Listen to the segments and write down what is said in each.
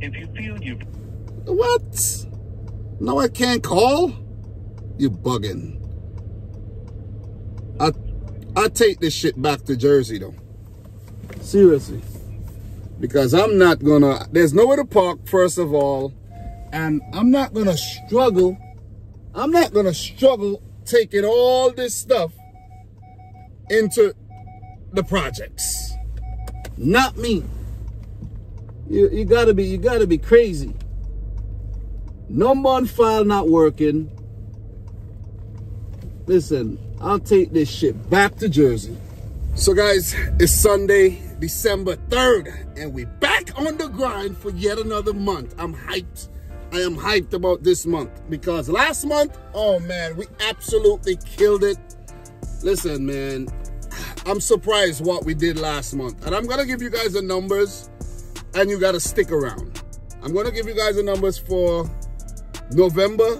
If you feel you What? No, I can't call? You bugging. I I take this shit back to Jersey though. Seriously. Because I'm not gonna there's nowhere to park, first of all. And I'm not gonna struggle. I'm not gonna struggle taking all this stuff into the projects. Not me. You you gotta be you gotta be crazy. Number on file not working. Listen, I'll take this shit back to Jersey. So guys, it's Sunday, December 3rd, and we're back on the grind for yet another month. I'm hyped. I am hyped about this month because last month, oh man, we absolutely killed it. Listen, man, I'm surprised what we did last month. And I'm gonna give you guys the numbers and you gotta stick around. I'm gonna give you guys the numbers for November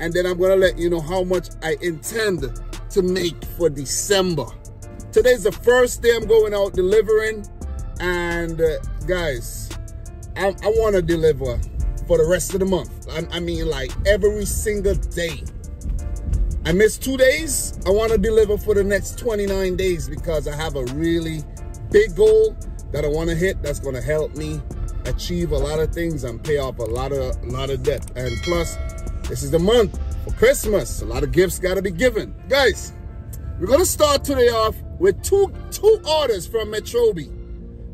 and then I'm gonna let you know how much I intend to make for December. Today's the first day I'm going out delivering and uh, guys, I, I wanna deliver for the rest of the month. I, I mean like every single day. I missed two days. I want to deliver for the next 29 days because I have a really big goal that I want to hit that's going to help me achieve a lot of things and pay off a lot of a lot of debt. And plus, this is the month for Christmas. A lot of gifts got to be given. Guys, we're going to start today off with two two orders from Metrobi.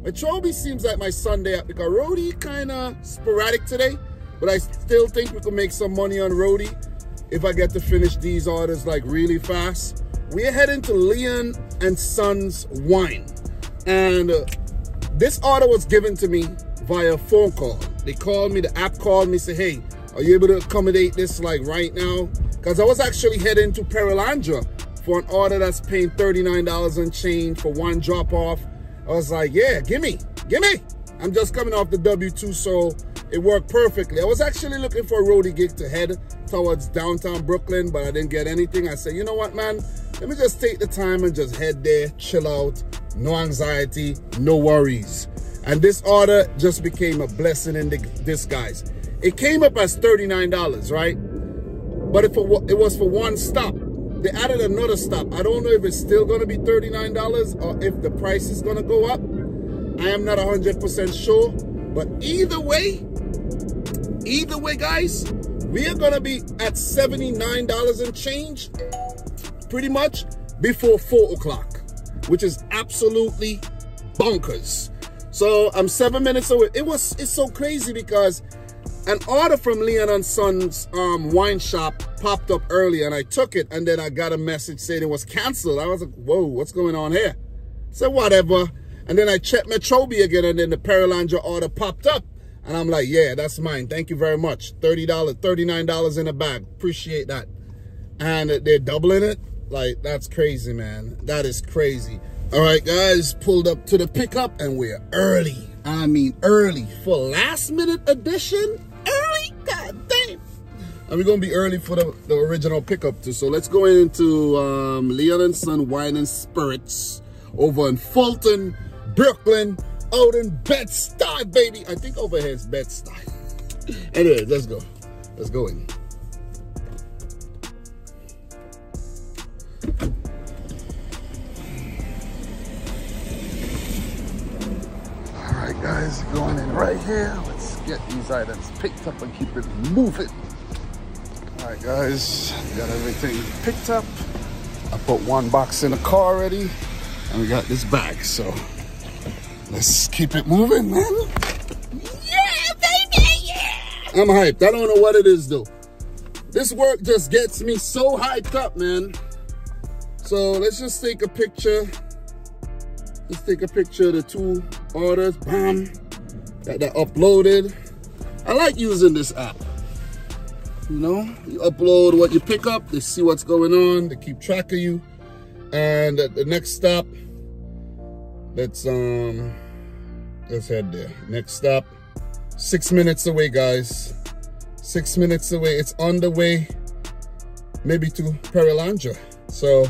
Metrobi seems like my Sunday app because Roadie kind of sporadic today, but I still think we can make some money on Roadie if I get to finish these orders like really fast. We're heading to Leon and Sons Wine. And uh, this order was given to me via phone call. They called me, the app called me, said, hey, are you able to accommodate this like right now? Because I was actually heading to Pearlandra for an order that's paying $39 and change for one drop off. I was like, yeah, gimme, gimme. I'm just coming off the W2, so it worked perfectly. I was actually looking for a roadie gig to head towards downtown Brooklyn, but I didn't get anything. I said, you know what, man? Let me just take the time and just head there, chill out, no anxiety, no worries. And this order just became a blessing in disguise. It came up as $39, right? But if it was for one stop, they added another stop. I don't know if it's still going to be $39 or if the price is going to go up. I am not 100% sure. But either way, either way, guys, we're going to be at $79 and change pretty much before 4 o'clock, which is absolutely bonkers. So I'm seven minutes away. It was, it's so crazy because an order from Leon and Sons um, wine shop popped up early and I took it and then I got a message saying it was canceled. I was like, whoa, what's going on here? So whatever. And then I checked Metrobi again and then the Pearlandra order popped up. And I'm like, yeah, that's mine. Thank you very much. $30, $39 in a bag. Appreciate that. And they're doubling it. Like, that's crazy, man. That is crazy. All right, guys, pulled up to the pickup and we're early. I mean, early for last minute edition. Early, god damn. And we're gonna be early for the, the original pickup too. So let's go into um, Leon and Son Wine and Spirits over in Fulton, Brooklyn, out in Bed-Stuy, baby. I think over here is Bed-Stuy. anyway, let's go. Let's go in. Guys, going in right here. Let's get these items picked up and keep it moving. All right, guys, got everything picked up. I put one box in the car already, and we got this bag, so Let's keep it moving, man. Yeah, baby, yeah. I'm hyped. I don't know what it is, though. This work just gets me so hyped up, man. So let's just take a picture. Let's take a picture of the two orders. Bam. Got that uploaded. I like using this app. You know, you upload what you pick up. They see what's going on. They keep track of you. And at the next stop, let's um let's head there next stop six minutes away guys six minutes away it's on the way maybe to Pearlandra so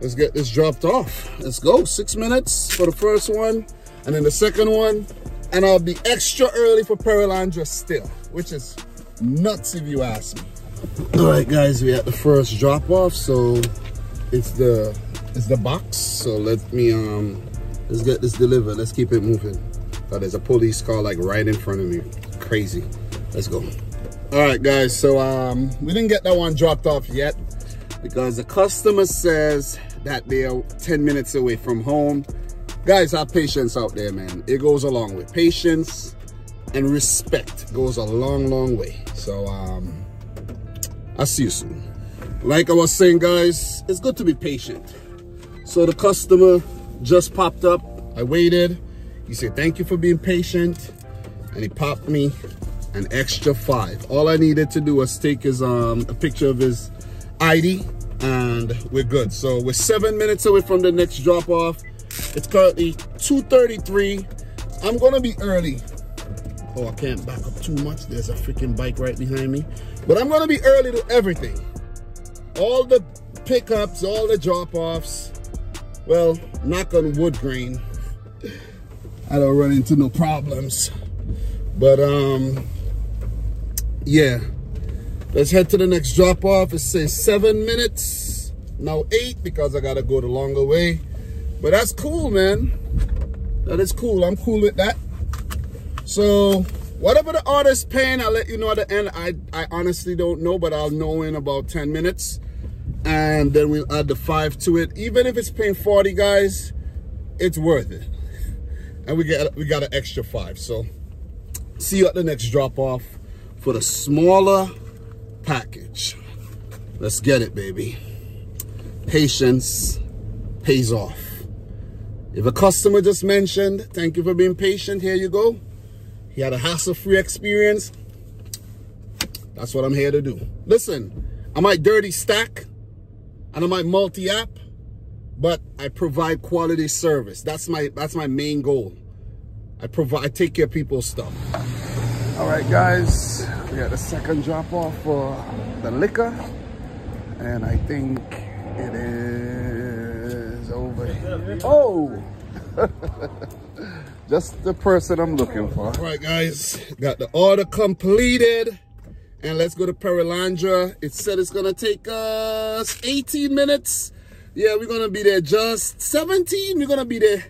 let's get this dropped off let's go six minutes for the first one and then the second one And I'll be extra early for Pearlandra still, which is nuts if you ask me. All right, guys, we at the first drop off. So it's the it's the box. So let me um let's get this delivered. Let's keep it moving. Oh, there's a police car like right in front of me. Crazy. Let's go. All right, guys. So um we didn't get that one dropped off yet because the customer says that they are 10 minutes away from home. Guys, have patience out there, man. It goes a long way. Patience and respect goes a long, long way. So um I'll see you soon. Like I was saying, guys, it's good to be patient. So the customer just popped up. I waited. He said, thank you for being patient. And he popped me an extra five. All I needed to do was take his um, a picture of his ID and we're good. So we're seven minutes away from the next drop off. It's currently 2.33. I'm gonna be early. Oh, I can't back up too much. There's a freaking bike right behind me. But I'm gonna be early to everything. All the pickups, all the drop-offs. Well, knock on wood grain. I don't run into no problems. But um, yeah. Let's head to the next drop-off. It says seven minutes. Now eight because I gotta go the longer way. But that's cool, man. That is cool. I'm cool with that. So Whatever the artist paying, I'll let you know at the end. I, I honestly don't know, but I'll know in about 10 minutes. And then we'll add the five to it. Even if it's paying 40, guys, it's worth it. And we get we got an extra five. So see you at the next drop off for the smaller package. Let's get it, baby. Patience pays off. If a customer just mentioned, thank you for being patient, here you go. He had a hassle-free experience. That's what I'm here to do. Listen, I might dirty stack and I might multi-app, but I provide quality service. That's my that's my main goal. I provide I take care of people's stuff. All right, guys, we got the second drop off for the liquor. And I think it is. Oh! Just the person I'm looking for. All right, guys, got the order completed. And let's go to Pearlandra. It said it's gonna take us 18 minutes. Yeah, we're gonna be there just 17. We're gonna be there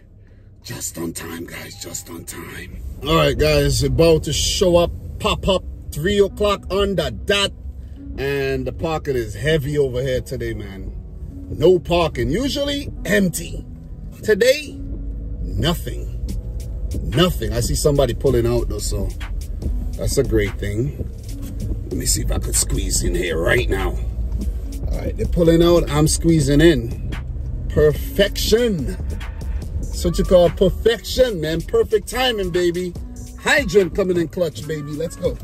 just on time, guys, just on time. All right, guys, about to show up, pop up, three o'clock on the dot. And the parking is heavy over here today, man. No parking, usually empty. Today, nothing nothing. I see somebody pulling out though, so that's a great thing. Let me see if I could squeeze in here right now. All right, they're pulling out, I'm squeezing in. Perfection. That's what you call perfection, man. Perfect timing, baby. Hydrant coming in clutch, baby. Let's go.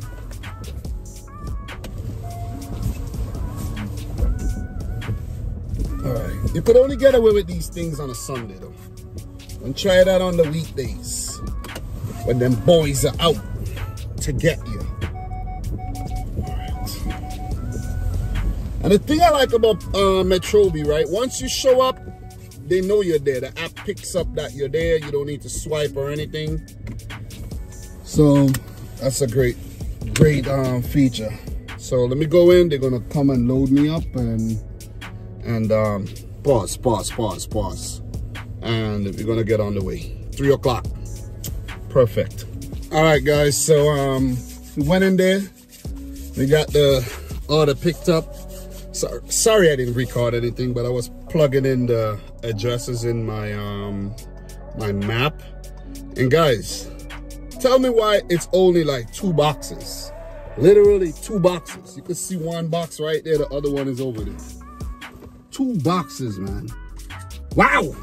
All right, you could only get away with these things on a Sunday though. And try that on the weekdays when them boys are out to get you. And the thing I like about uh, Metrobi, right? Once you show up, they know you're there. The app picks up that you're there. You don't need to swipe or anything. So that's a great, great um, feature. So let me go in. They're gonna come and load me up and and um, pause, pause, pause, pause. And we're gonna get on the way. Three o'clock. Perfect. All right guys so um we went in there. We got the order picked up. Sorry, sorry i didn't record anything but i was plugging in the addresses in my um my map. And guys tell me why it's only like two boxes. Literally two boxes. You can see one box right there. The other one is over there two boxes man wow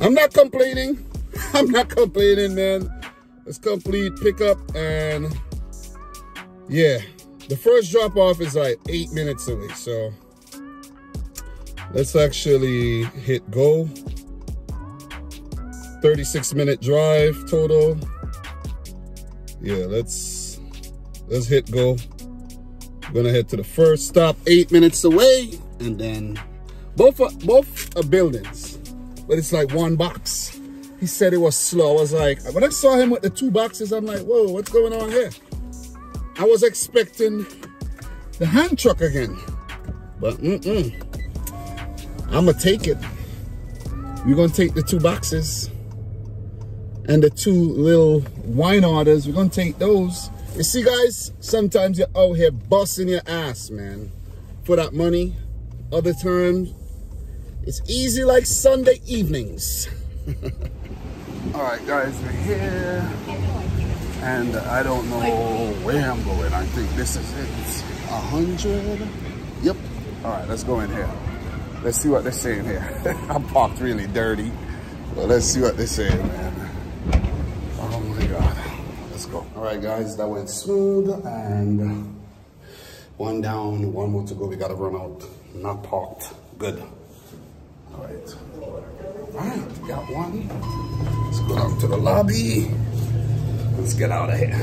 I'm not complaining. I'm not complaining, man. It's complete pickup and yeah, the first drop off is like eight minutes away. So let's actually hit go. 36 minute drive total. Yeah, let's let's hit go. I'm gonna head to the first stop, eight minutes away, and then both are, both are buildings but it's like one box. he said it was slow. I was like, when I saw him with the two boxes, I'm like, whoa, what's going on here? I was expecting the hand truck again. But mm-mm. I'ma take it. We're gonna take the two boxes and the two little wine orders. We're gonna take those. You see guys, sometimes you're out here busting your ass, man, for that money. Other times, it's easy like Sunday evenings. All right, guys, we're here. And I don't know where I'm going. I think this is it. It's 100. Yep. All right, let's go in here. Let's see what they're saying here. I'm parked really dirty. But let's see what they're saying, man. Oh my God. Let's go. All right, guys, that went smooth. And one down, one more to go. We got to run out. Not parked. Good. All right. All right, got one. Let's go out to the lobby. Let's get out of here.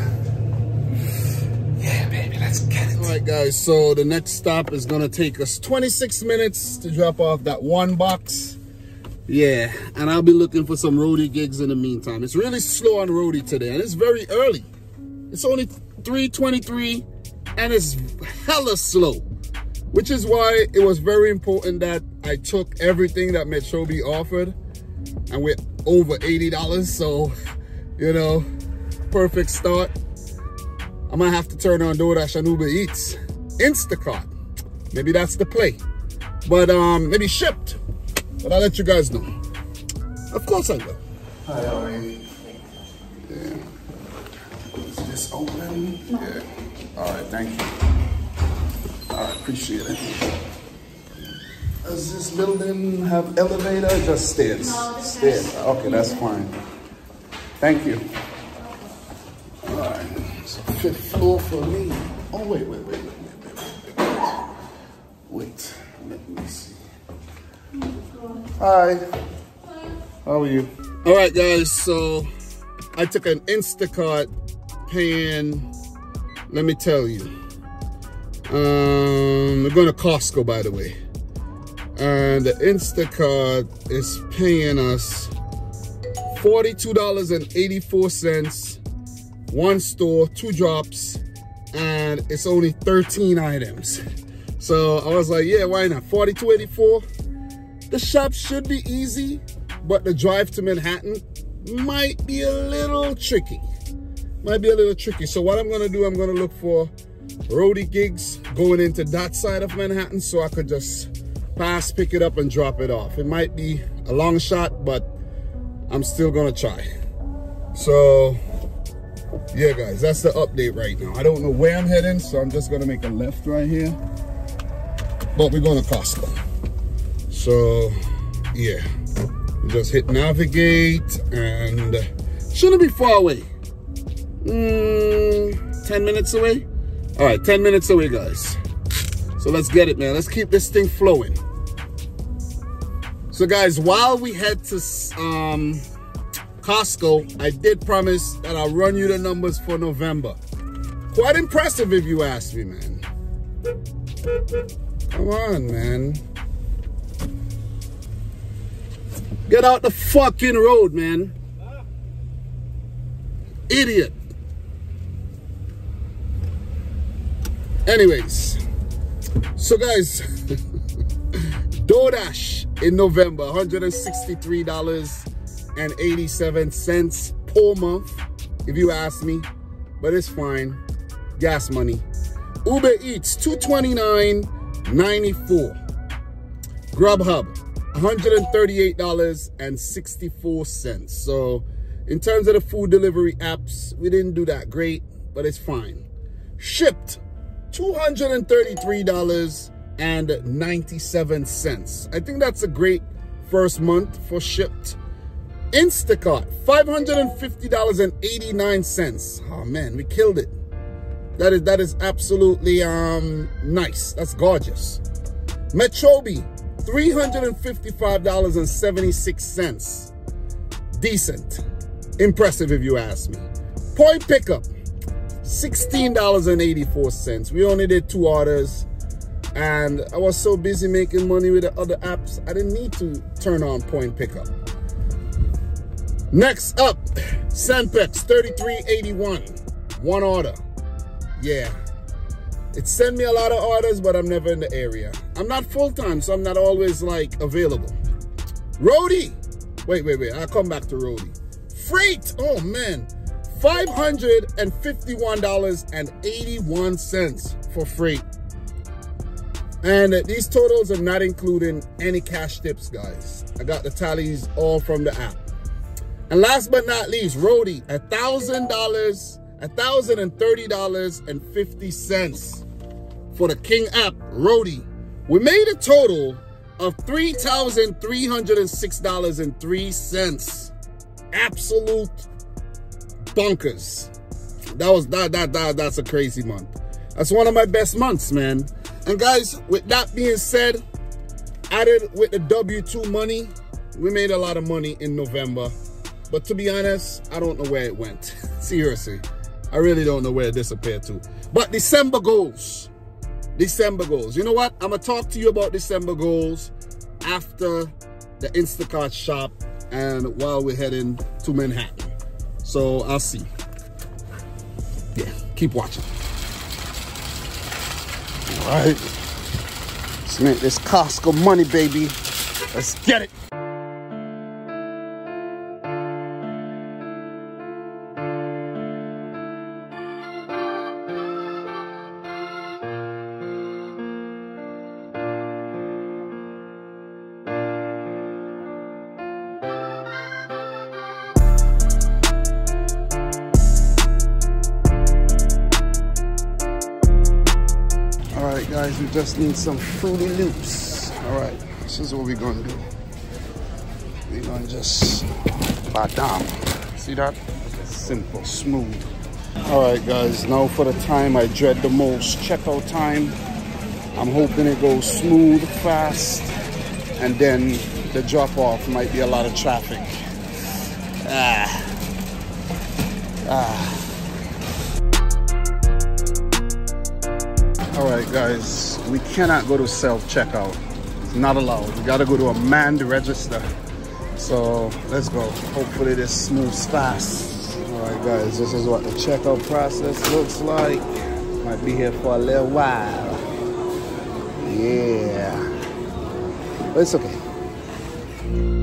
Yeah, baby, let's get it. All right, guys, so the next stop is gonna take us 26 minutes to drop off that one box. Yeah, and I'll be looking for some roadie gigs in the meantime. It's really slow on roadie today, and it's very early. It's only 3.23, and it's hella slow, which is why it was very important that I took everything that Metrobi offered, and we're over $80, so, you know, perfect start. I might have to turn on DoorDash and Uber Eats. Instacart. Maybe that's the play. But um, maybe Shipt. But I'll let you guys know. Of course I will. Hi, how are you? Yeah. Is this open? Yeah. All right, thank you. All right, appreciate it. Does this building have elevator just stairs? No, stairs. Okay, that's fine. Thank you. All right fifth floor for me. Oh, wait, wait, wait, wait, wait, wait, wait. Wait, let me see. Hi. How are you? All right, guys, so I took an Instacart paying, let me tell you. Um, we're going to Costco, by the way. And the Instacart is paying us $42.84 one store, two drops, and it's only 13 items. So I was like, yeah, why not? 4284. The shop should be easy, but the drive to Manhattan might be a little tricky. Might be a little tricky. So what I'm gonna do, I'm gonna look for roadie gigs going into that side of Manhattan so I could just pass, pick it up and drop it off. It might be a long shot, but I'm still gonna try. So yeah guys that's the update right now. I don't know where i'm heading so i'm just gonna make a left right here. But we're going to costco so yeah. Just hit navigate and shouldn't be far away. Mm, 10 minutes away? All right 10 minutes away guys. So let's get it man. Let's keep this thing flowing so guys while we head to um Costco, I did promise that I'll run you the numbers for November. Quite impressive if you ask me, man. Come on, man. Get out the fucking road, man. Idiot. Anyways, so guys, DoorDash in November, $163 and 87 cents per month, if you ask me. But it's fine. Gas money. Uber Eats, $229.94. Grubhub, $138.64. So in terms of the food delivery apps, we didn't do that great, but it's fine. Shipt, $233.97. I think that's a great first month for Shipt. Instacart, $550.89. Oh man, we killed it. That is that is absolutely um nice. That's gorgeous. Metrobi, $355.76. Decent. Impressive if you ask me. Point pickup, $16.84. We only did two orders and I was so busy making money with the other apps, I didn't need to turn on point pickup. Next up, Senpex 3381. One order. Yeah. It sent me a lot of orders, but I'm never in the area. I'm not full-time, so I'm not always like available. Roadie. Wait, wait, wait. I'll come back to Roadie. Frayt. Oh man. $551.81 for Frayt. And these totals are not including any cash tips, guys. I got the tallies all from the app. And last but not least, Roadie, $1,000, $1,030.50 for the King app, Roadie. We made a total of $3,306.03. Absolute bonkers. That was that that that that's a crazy month. That's one of my best months, man. And guys, with that being said, added with the W2 money, we made a lot of money in November. But to be honest, I don't know where it went. Seriously. I really don't know where it disappeared to. But December goals. December goals. You know what? I'm going to talk to you about December goals after the Instacart shop and while we're heading to Manhattan. So I'll see. Yeah, keep watching. All right. Let's make this Costco money, baby. Let's get it. Just need some Fruity Loops. All right, this is what we're gonna do. We're gonna just down. See that? Simple, smooth. All right, guys, now for the time I dread the most, checkout time. I'm hoping it goes smooth, fast, and then the drop off might be a lot of traffic. Ah. Ah. All right, guys, we cannot go to self-checkout. It's not allowed. We gotta go to a manned register. So let's go. Hopefully this moves fast. All right, guys, this is what the checkout process looks like. Might be here for a little while. Yeah, but it's okay.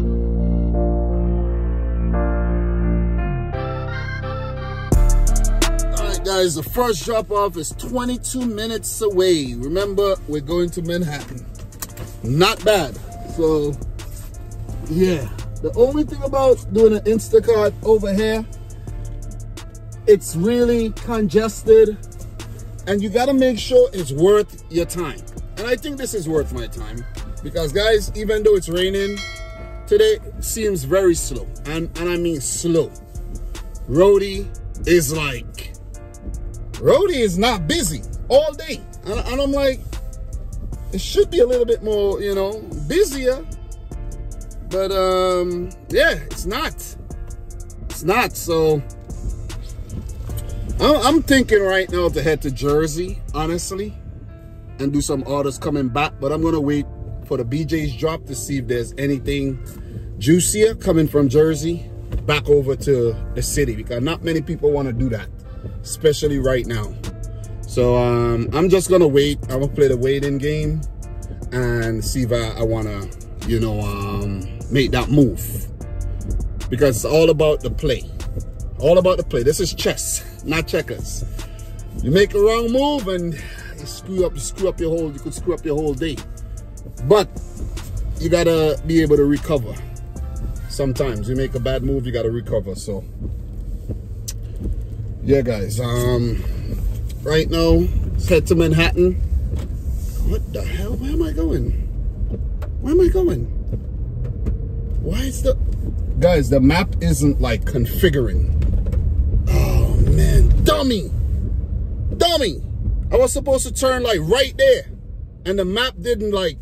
Guys, the first drop off is 22 minutes away. Remember, we're going to Manhattan. Not bad. So, yeah. The only thing about doing an Instacart over here, it's really congested and you got to make sure it's worth your time. And I think this is worth my time because guys, even though it's raining, today seems very slow. And, and I mean slow. Roadie is like Roadie is not busy all day. And, and I'm like, it should be a little bit more, you know, busier. But um, yeah, it's not. It's not. So I'm thinking right now to head to Jersey, honestly, and do some orders coming back. But I'm gonna wait for the BJ's drop to see if there's anything juicier coming from Jersey back over to the city because not many people want to do that especially right now. So um, I'm just gonna wait. I'm gonna play the waiting game and see if I, I wanna, you know, um, make that move. Because it's all about the play. All about the play. This is chess, not checkers. You make a wrong move and you screw up, you screw up your whole, you could screw up your whole day. But you gotta be able to recover. Sometimes you make a bad move, you gotta recover. So yeah guys um right now head to manhattan. What the hell? Where am i going? Where am i going? Why is the guys the map isn't like configuring. Oh man. Dummy! Dummy! I was supposed to turn like right there. And the map didn't like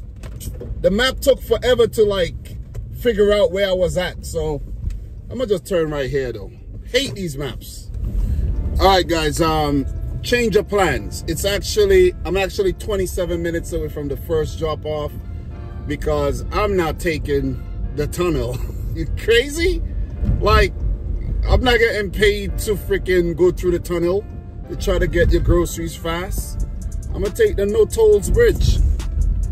the map took forever to like figure out where i was at. So i'm gonna just turn right here though. Hate these maps all right guys um change of plans it's actually i'm actually 27 minutes away from the first drop off because i'm not taking the tunnel you crazy like I'm not getting paid to freaking go through the tunnel to try to get your groceries fast. I'm gonna take the no tolls bridge.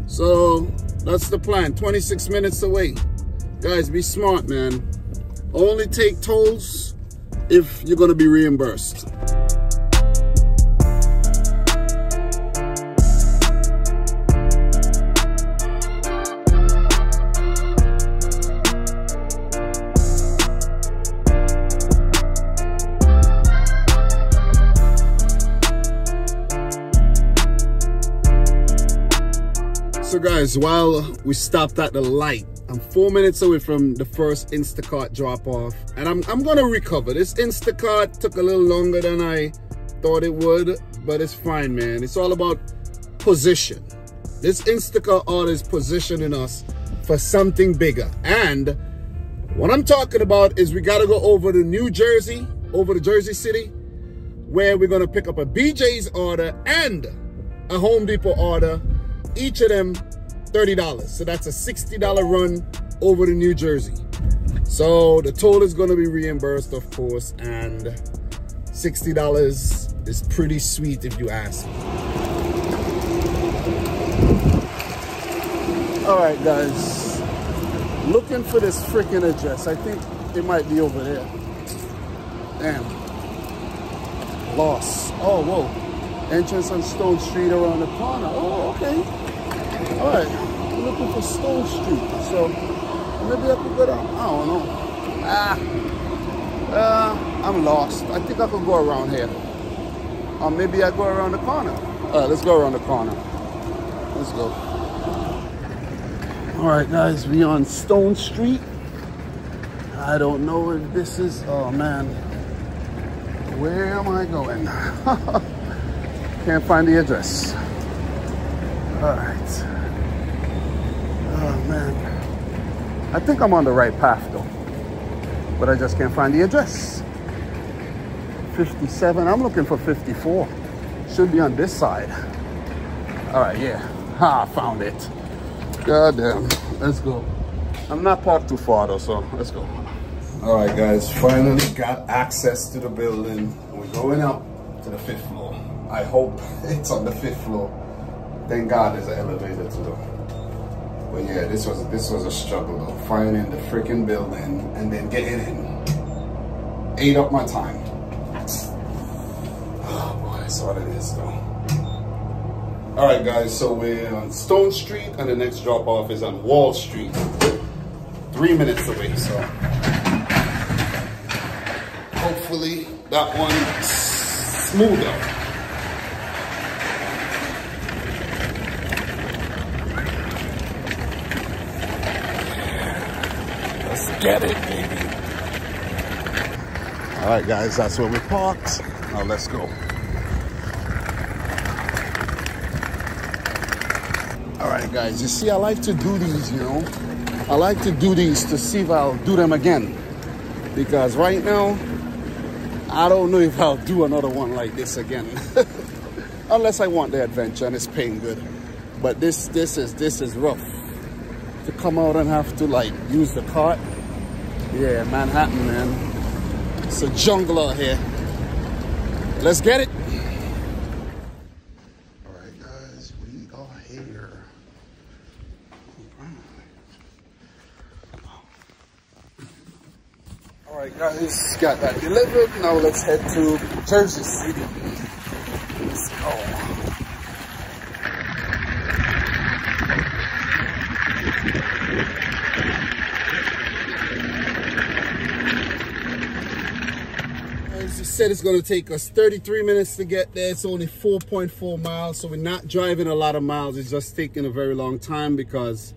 So that's the plan, 26 minutes away. Guys, be smart, man. Only take tolls if you're gonna be reimbursed. Guys, while we stopped at the light, I'm four minutes away from the first Instacart drop off and I'm, I'm gonna recover. This Instacart took a little longer than I thought it would, but it's fine, man. It's all about position. This Instacart order is positioning us for something bigger. And what I'm talking about is we gotta go over to New Jersey, over to Jersey City, where we're gonna pick up a BJ's order and a Home Depot order each of them $30. So that's a $60 run over to New Jersey. So the toll is going to be reimbursed, of course, and $60 is pretty sweet if you ask. All right, guys. Looking for this freaking address. I think it might be over there. Damn. Lost. Oh, whoa. Entrance on Stone Street around the corner. Oh, okay. All right, looking for Stone Street. So maybe I could go down. I don't know. Ah, uh, I'm lost. I think I could go around here. Or maybe I go around the corner. All right, let's go around the corner. Let's go. All right, guys, we on Stone Street. I don't know if this is, oh man. Where am I going? Can't find the address. All right. Man. I think I'm on the right path though. But I just can't find the address. 57, I'm looking for 54. Should be on this side. All right, yeah. Ha, I found it. God damn. Let's go. I'm not parked too far though, so let's go. All right, guys, finally got access to the building. We're going up to the fifth floor. I hope it's on the fifth floor. Thank God there's an elevator too. But yeah, this was this was a struggle though. Finding the freaking building and then getting in. Ate up my time. Oh boy, that's what it is though. Alright guys, so we're on Stone Street and the next drop off is on Wall Street. Three minutes away, so hopefully that one's smoother. Get it, baby. All right, guys, that's where we parked. Now let's go. All right, guys, you see, I like to do these, you know. I like to do these to see if I'll do them again. Because right now, I don't know if I'll do another one like this again. Unless I want the adventure and it's paying good. But this, this is, this is rough. To come out and have to like use the cart yeah, Manhattan, man. It's a jungle out here. Let's get it. All right, guys, we are here. All right, guys, got that delivered. Now let's head to Jersey City. Let's go. Said it's going to take us 33 minutes to get there. It's only 4.4 miles, so we're not driving a lot of miles. It's just taking a very long time because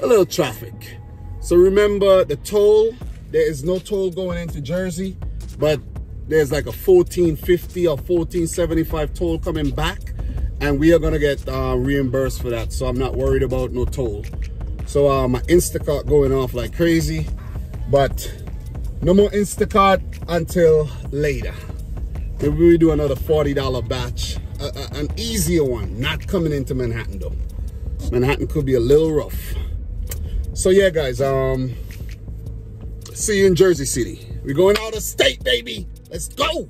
a little traffic. So remember the toll, there is no toll going into Jersey, but there's like a 1450 or 1475 toll coming back and we are gonna get uh, reimbursed for that. So I'm not worried about no toll. So uh, my Instacart going off like crazy, but no more Instacart until later. Maybe we do another $40 batch. An easier one, not coming into Manhattan though. Manhattan could be a little rough. So yeah, guys, um, see you in Jersey City. We're going out of state, baby. Let's go.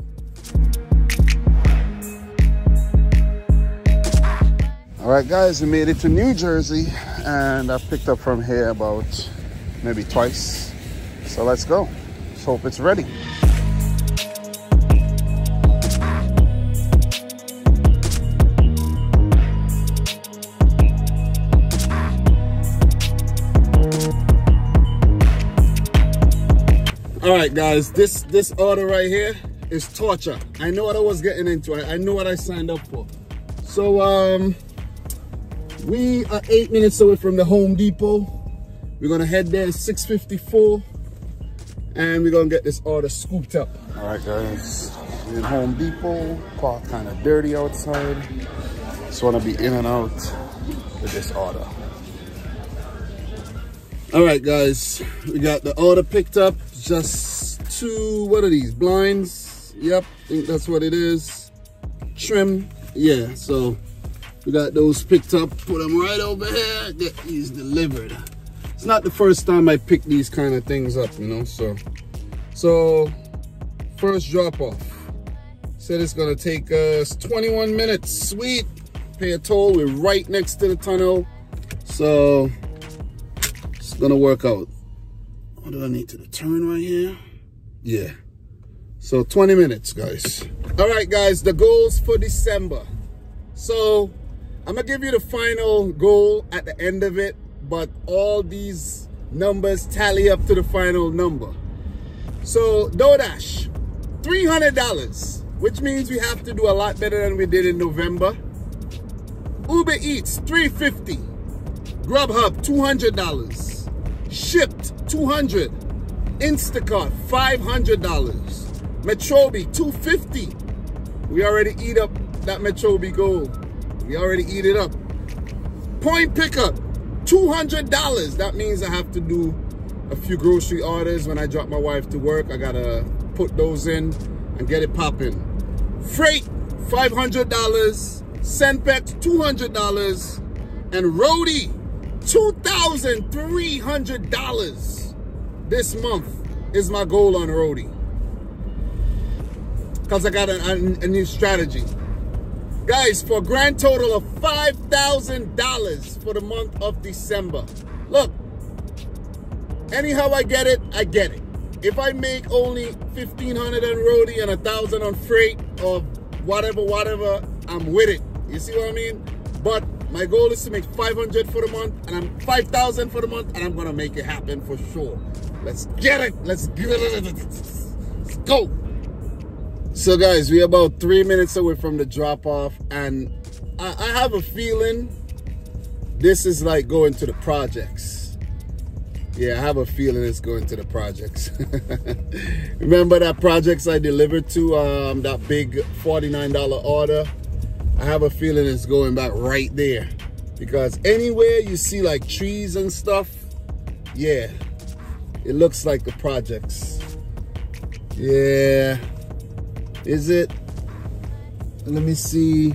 All right, guys, we made it to New Jersey and I've picked up from here about maybe twice. So let's go. Let's hope it's ready. all right guys this this order right here is torture. I know what i was getting into. I, I know what i signed up for. So um we are eight minutes away from the home depot. We're gonna head there 654 and we're gonna get this order scooped up. All right guys. We're in home depot. Park kind of dirty outside. Just want to be in and out with this order. All right guys. We got the order picked up. Just two, what are these, blinds? Yep, I think that's what it is. Trim, yeah, so we got those picked up, put them right over here, get these delivered. It's not the first time I pick these kind of things up, you know, so. So, first drop off. Said it's gonna take us 21 minutes, sweet. Pay a toll, we're right next to the tunnel. So, it's gonna work out. What do I need to turn right here? Yeah. So 20 minutes, guys. All right, guys, the goals for December. So I'm gonna give you the final goal at the end of it, but all these numbers tally up to the final number. So DoorDash, $300, which means we have to do a lot better than we did in November. Uber Eats, 350. Grubhub, $200. Shipt, 200 Instacart, $500. Metrobi, 250. We already eat up that Metrobi goal. We already eat it up. Point pickup, $200. That means I have to do a few grocery orders when I drop my wife to work. I gotta put those in and get it popping. Frayt, $500. Senpex, $200. And Roadie, $2,300 this month is my goal on Roadie. Because I got a, a, a, new strategy. Guys, for a grand total of $5,000 for the month of December. Look, anyhow I get it, I get it. If I make only 1500 on Roadie and a 1000 on Frayt or whatever, whatever, I'm with it. You see what I mean? But my goal is to make 500 for the month and I'm 5,000 for the month and I'm gonna make it happen for sure. Let's get it. Let's get it. Let's go. So guys, we're about three minutes away from the drop off and I, I have a feeling this is like going to the projects. Yeah, I have a feeling it's going to the projects. Remember that projects I delivered to, um, that big $49 order? I have a feeling it's going back right there. Because anywhere you see like trees and stuff, yeah, it looks like the projects. Yeah. Is it? Let me see.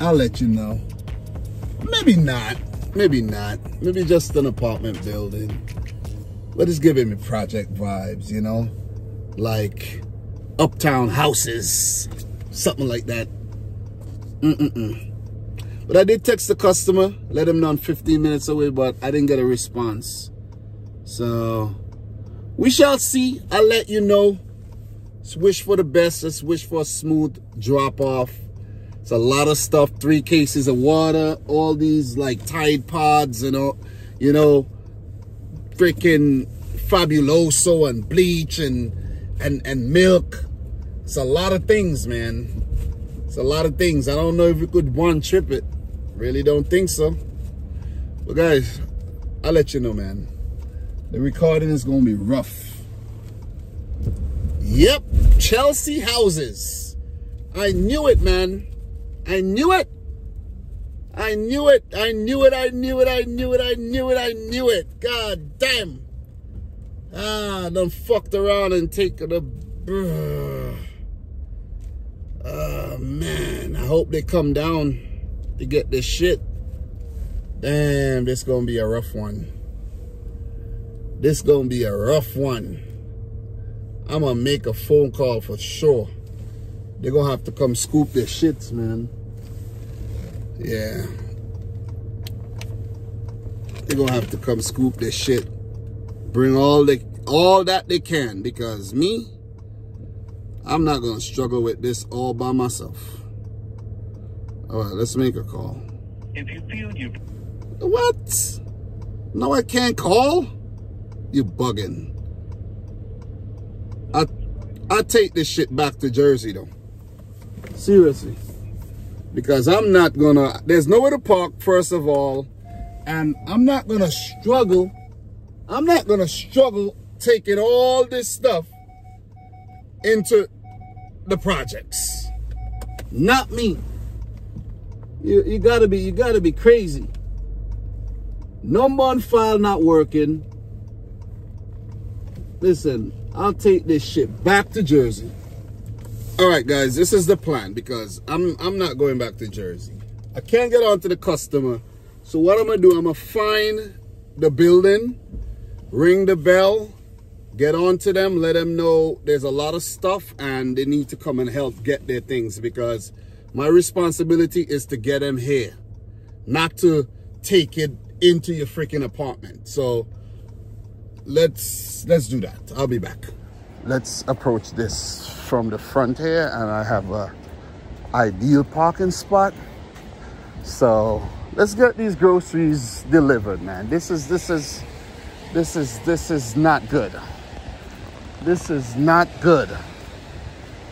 I'll let you know. Maybe not. Maybe not. Maybe just an apartment building. But it's giving me project vibes, you know? Like uptown houses. Something like that. Mm-mm-mm. But I did text the customer, let him know I'm 15 minutes away, but I didn't get a response. So we shall see. I'll let you know. Let's wish for the best. Let's wish for a smooth drop off. It's a lot of stuff. Three cases of water, all these like Tide Pods and all, you know, freaking Fabuloso and bleach and and and milk. It's a lot of things, man. It's a lot of things. I don't know if we could one trip it. Really don't think so. But guys, I'll let you know, man. The recording is going to be rough. Yep, Chelsea houses. I knew it, man. I knew it. I knew it. I knew it. I knew it. I knew it. I knew it. I knew it. God damn. Ah, done fucked around and taken the... Oh, man. I hope they come down to get this shit. Damn, this gonna be a rough one. This gonna be a rough one. I'm gonna make a phone call for sure. They're gonna have to come scoop their shits, man. Yeah. They're gonna have to come scoop their shit. Bring all the all that they can because me, I'm not gonna struggle with this all by myself. All right, let's make a call. If you feel you what? No, I can't call. You bugging. I take this shit back to Jersey though. Seriously. Because I'm not gonna there's nowhere to park, first of all. And I'm not gonna struggle. I'm not gonna struggle taking all this stuff into the projects. Not me. You you gotta be you gotta be crazy. Number on file not working. Listen, I'll take this shit back to Jersey. All right, guys, this is the plan because I'm I'm not going back to Jersey. I can't get on to the customer. So what I'm gonna do, I'm gonna find the building, ring the bell, get on to them, let them know there's a lot of stuff and they need to come and help get their things because my responsibility is to get them here, not to take it into your freaking apartment. So let's let's do that. I'll be back. Let's approach this from the front here and I have a ideal parking spot. So let's get these groceries delivered, man. This is this is this is this is not good. This is not good.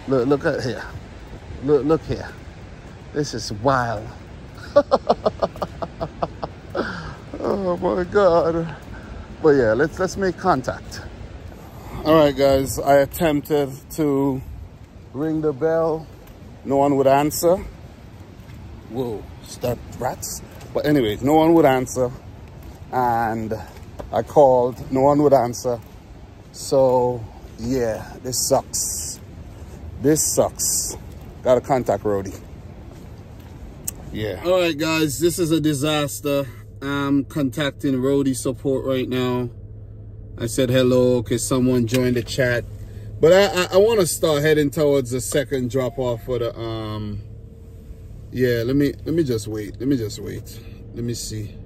Look look at here. Look look here. This is wild. Oh my God. But yeah, let's let's make contact. All right, guys, I attempted to ring the bell. No one would answer. Whoa, start rats. But anyways, no one would answer. And I called, no one would answer. So yeah, this sucks. This sucks. Gotta contact Roadie. Yeah. All right, guys, this is a disaster. I'm contacting Roadie support right now. I said hello because someone joined the chat. But I, I, I want to start heading towards the second drop off for the um yeah, let me let me just wait. Let me just wait. Let me see.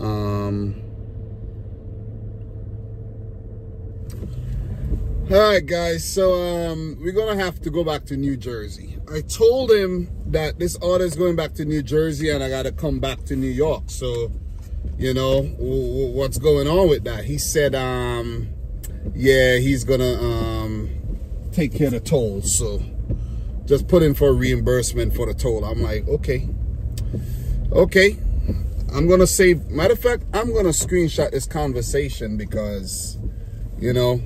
Um All right, guys. So um, we're gonna have to go back to New Jersey. I told him that this order is going back to New Jersey, and I gotta come back to New York. So, you know, what's going on with that? He said, um, yeah, he's gonna um, take care of the tolls. So, just put in for reimbursement for the toll. I'm like, okay, okay. I'm gonna save. Matter of fact, I'm gonna screenshot this conversation because, you know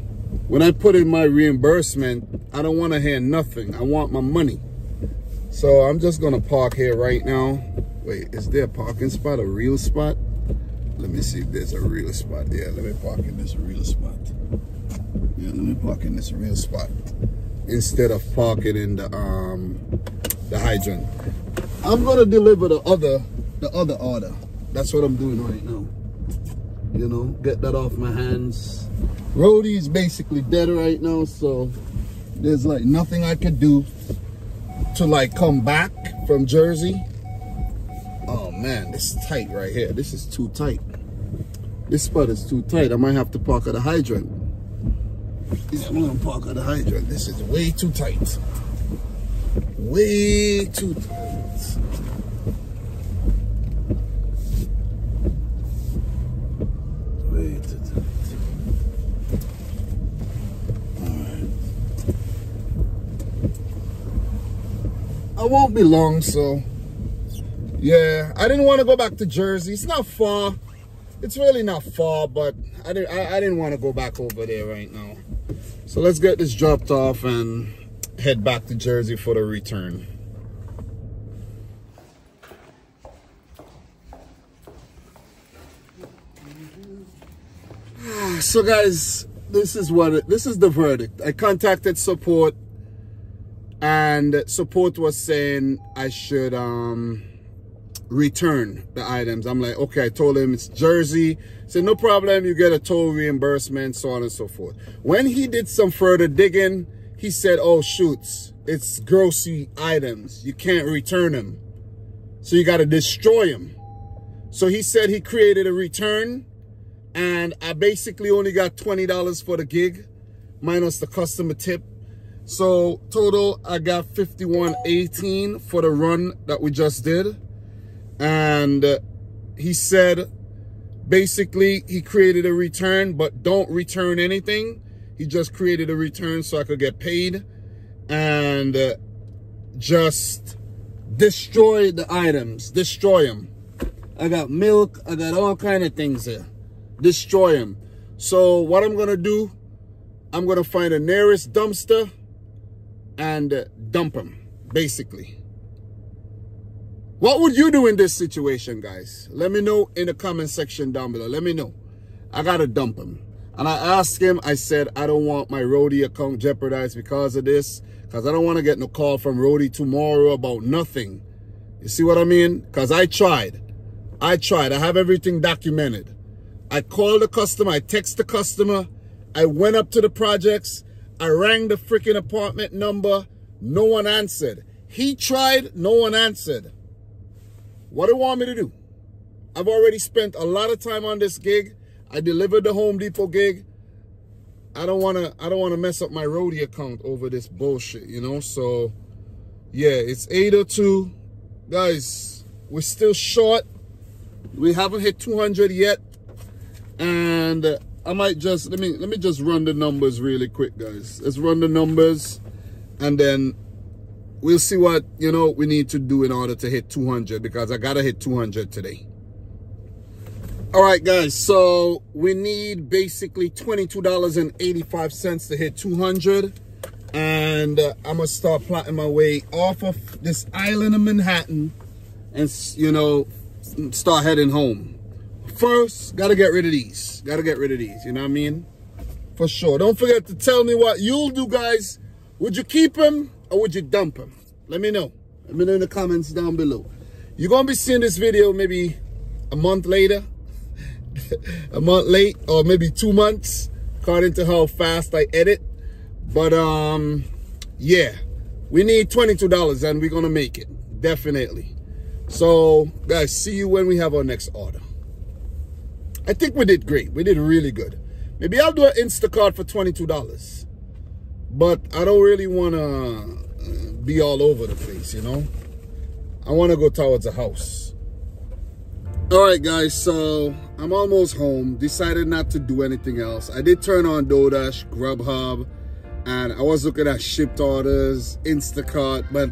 when I put in my reimbursement, I don't want to hear nothing. I want my money. So I'm just going to park here right now. Wait, is there a parking spot, a real spot? Let me see if there's a real spot. Yeah, let me park in this real spot. Yeah, let me park in this real spot. Instead of parking in the um the hydrant. I'm gonna deliver the other the other order. That's what I'm doing right now. You know, get that off my hands Roadie is basically dead right now, so there's like nothing I could do to like come back from Jersey. Oh man, this is tight right here. This is too tight. This spot is too tight. I might have to park at the hydrant. Yeah, I'm gonna park at the hydrant. This is way too tight. Way too tight. I won't be long, so yeah. I didn't want to go back to Jersey. It's not far. It's really not far, but I didn't I, I didn't want to go back over there right now. So let's get this dropped off and head back to Jersey for the return. So guys, this is what it, this is the verdict. I contacted support and support was saying I should um return the items. I'm like, okay, I told him it's Jersey. Said, no problem, you get a toll reimbursement, so on and so forth. When he did some further digging, he said, oh, shoots, it's grocery items. You can't return them. So you got to destroy them. So he said he created a return and I basically only got $20 for the gig minus the customer tip. So total, I got 51.18 for the run that we just did. And uh, he said, basically, he created a return, but don't return anything. He just created a return so I could get paid and uh, just destroy the items, destroy them. I got milk, I got all kind of things there. Destroy them. So what I'm going to do, I'm going to find the nearest dumpster and dump them, basically. What would you do in this situation, guys? Let me know in the comment section down below. Let me know. I got to dump him. And I asked him, I said, I don't want my roadie account jeopardized because of this. Because I don't want to get no call from roadie tomorrow about nothing. You see what I mean? Because I tried. I tried. I have everything documented. I called the customer. I text the customer. I went up to the projects. I rang the freaking apartment number. No one answered. He tried. No one answered. What do you want me to do? I've already spent a lot of time on this gig. I delivered the Home Depot gig. I don't want to I don't want to mess up my roadie account over this bullshit, you know? So yeah, it's 802. Guys, we're still short. We haven't hit 200 yet. And I might just let me let me just run the numbers really quick, guys. Let's run the numbers and then we'll see what, you know, we need to do in order to hit 200 because I got to hit 200 today. All right, guys, so we need basically $22.85 to hit 200. And uh, I'm going to start plotting my way off of this island of Manhattan and, you know, start heading home. First, got to get rid of these. Got to get rid of these, you know what I mean? For sure. Don't forget to tell me what you'll do, guys. Would you keep them or would you dump them? Let me know. Let me know in the comments down below. You're to be seeing this video maybe a month later a month late or maybe two months according to how fast I edit. But um, yeah, we need $22 and we're gonna make it, definitely. So guys, see you when we have our next order. I think we did great. We did really good. Maybe I'll do an Instacart for $22. But I don't really wanna uh, be all over the place, you know? I wanna go towards a house. All right, guys, so I'm almost home. Decided not to do anything else. I did turn on DoorDash, Grubhub, and I was looking at Shipt orders, Instacart, but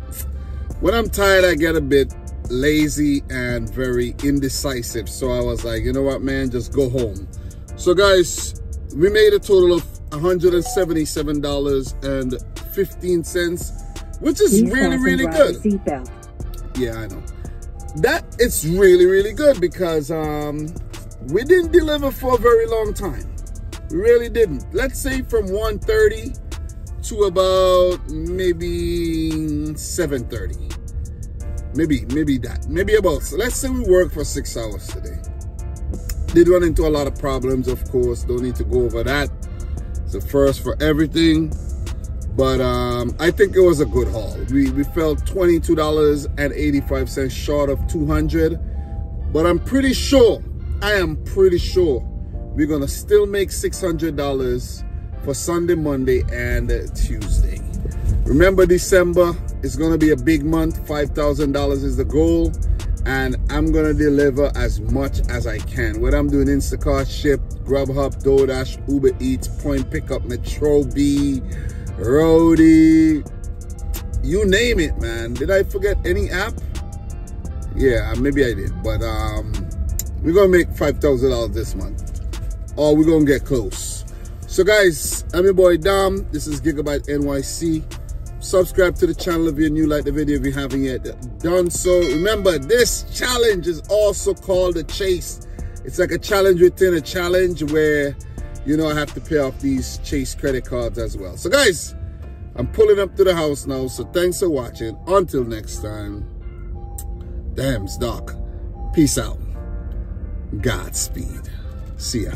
when I'm tired, I get a bit lazy and very indecisive. So I was like, you know what, man, just go home. So guys, we made a total of $177.15, which is really, really good. Yeah, I know that it's really really good because um we didn't deliver for a very long time we really didn't let's say from 1:30 to about maybe 7:30. Maybe maybe that. Maybe about so let's say we work for six hours today. Did run into a lot of problems of course. Don't need to go over that. It's the first for everything. But um, I think it was a good haul. We, we fell $22.85 short of 200 but I'm pretty sure, I am pretty sure we're gonna still make $600 for Sunday, Monday, and Tuesday. Remember December is gonna be a big month. $5,000 is the goal and I'm gonna deliver as much as I can. Whether I'm doing Instacart, Shipt, Grubhub, DoorDash, Uber Eats, Point Pickup, Metrobi, Roadie, you name it, man. Did I forget any app? Yeah, maybe I did. But um, we're going to make $5,000 this month. Or we're going to get close. So guys, I'm your boy Dom. This is GigaBite NYC subscribe to the channel if you're new like the video if you haven't yet done so. Remember this challenge is also called a chase. It's like a challenge within a challenge where you know i have to pay off these chase credit cards as well. So guys i'm pulling up to the house now so thanks for watching. Until next time damn it's dark peace out. Godspeed. See ya.